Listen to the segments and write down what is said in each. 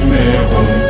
número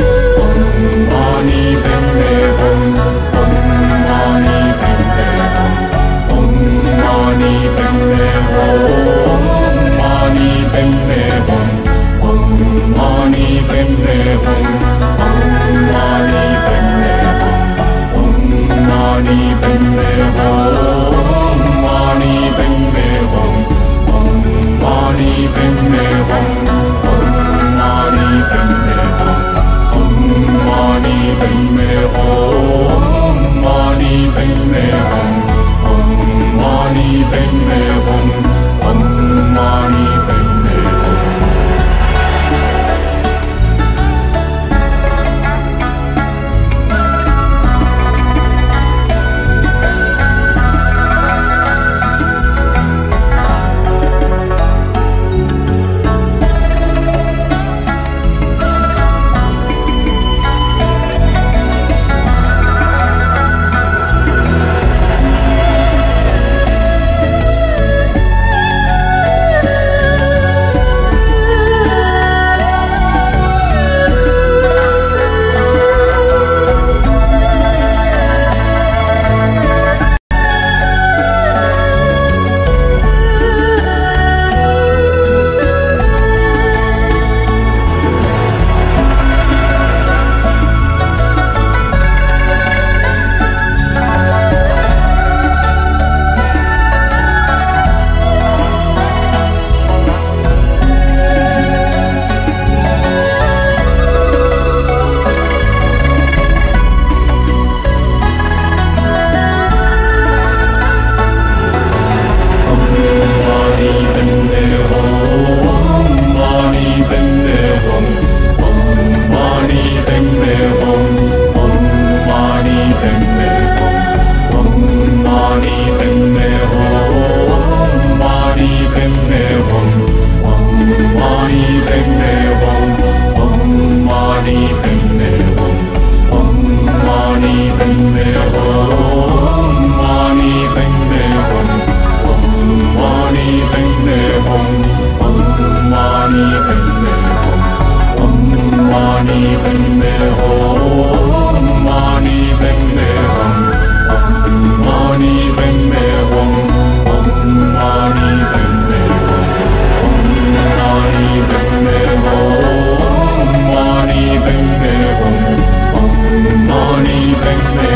백매봉 왕눈머리 백매